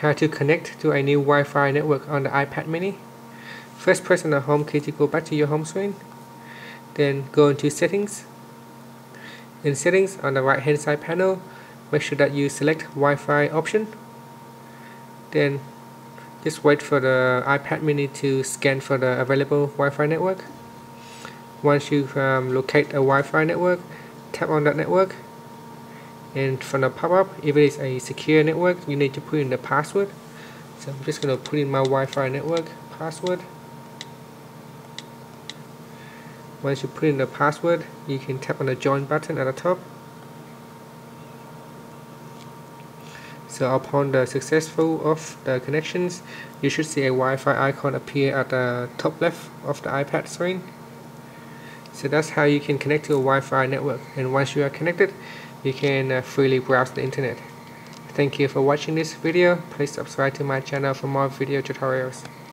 how to connect to a new Wi-Fi network on the iPad mini. First press on the home key to go back to your home screen. Then go into settings. In settings on the right hand side panel, make sure that you select Wi-Fi option. Then just wait for the iPad mini to scan for the available Wi-Fi network. Once you um, locate a Wi-Fi network, tap on that network and from the pop-up if it is a secure network you need to put in the password. So I'm just going to put in my Wi-Fi network password. Once you put in the password you can tap on the join button at the top. So upon the successful of the connections you should see a Wi-Fi icon appear at the top left of the iPad screen so that's how you can connect to a Wi-Fi network and once you are connected you can uh, freely browse the internet. Thank you for watching this video. Please subscribe to my channel for more video tutorials.